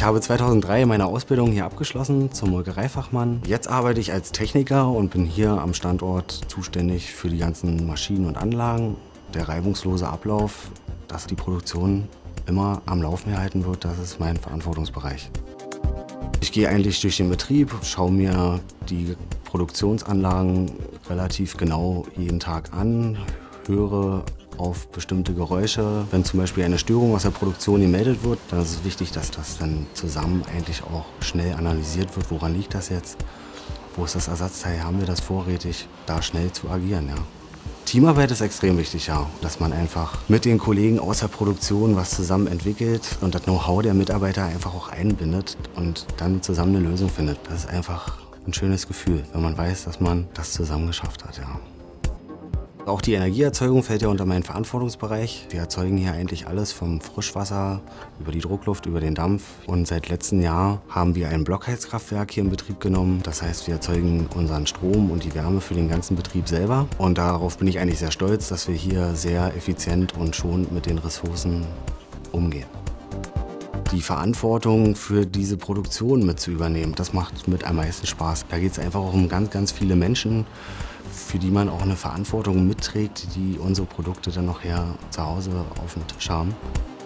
Ich habe 2003 meine Ausbildung hier abgeschlossen zum Molkereifachmann. Jetzt arbeite ich als Techniker und bin hier am Standort zuständig für die ganzen Maschinen und Anlagen. Der reibungslose Ablauf, dass die Produktion immer am Laufen gehalten wird, das ist mein Verantwortungsbereich. Ich gehe eigentlich durch den Betrieb, schaue mir die Produktionsanlagen relativ genau jeden Tag an, höre auf bestimmte Geräusche. Wenn zum Beispiel eine Störung aus der Produktion gemeldet wird, dann ist es wichtig, dass das dann zusammen eigentlich auch schnell analysiert wird, woran liegt das jetzt, wo ist das Ersatzteil, haben wir das vorrätig, da schnell zu agieren. Ja. Teamarbeit ist extrem wichtig, ja. Dass man einfach mit den Kollegen aus der Produktion was zusammen entwickelt und das Know-how der Mitarbeiter einfach auch einbindet und dann zusammen eine Lösung findet. Das ist einfach ein schönes Gefühl, wenn man weiß, dass man das zusammen geschafft hat, ja. Auch die Energieerzeugung fällt ja unter meinen Verantwortungsbereich. Wir erzeugen hier eigentlich alles vom Frischwasser über die Druckluft, über den Dampf. Und seit letztem Jahr haben wir ein Blockheizkraftwerk hier in Betrieb genommen. Das heißt, wir erzeugen unseren Strom und die Wärme für den ganzen Betrieb selber. Und darauf bin ich eigentlich sehr stolz, dass wir hier sehr effizient und schonend mit den Ressourcen umgehen die Verantwortung für diese Produktion mit zu übernehmen, das macht mit am meisten Spaß. Da geht es einfach auch um ganz, ganz viele Menschen, für die man auch eine Verantwortung mitträgt, die unsere Produkte dann noch her zu Hause auf dem Tisch haben.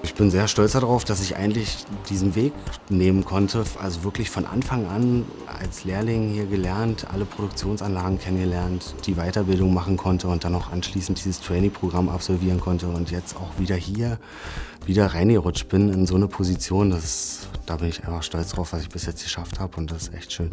Ich bin sehr stolz darauf, dass ich eigentlich diesen Weg nehmen konnte, also wirklich von Anfang an als Lehrling hier gelernt, alle Produktionsanlagen kennengelernt, die Weiterbildung machen konnte und dann auch anschließend dieses Trainee-Programm absolvieren konnte und jetzt auch wieder hier wieder reingerutscht bin in so eine Position. Das da bin ich einfach stolz drauf, was ich bis jetzt geschafft habe und das ist echt schön.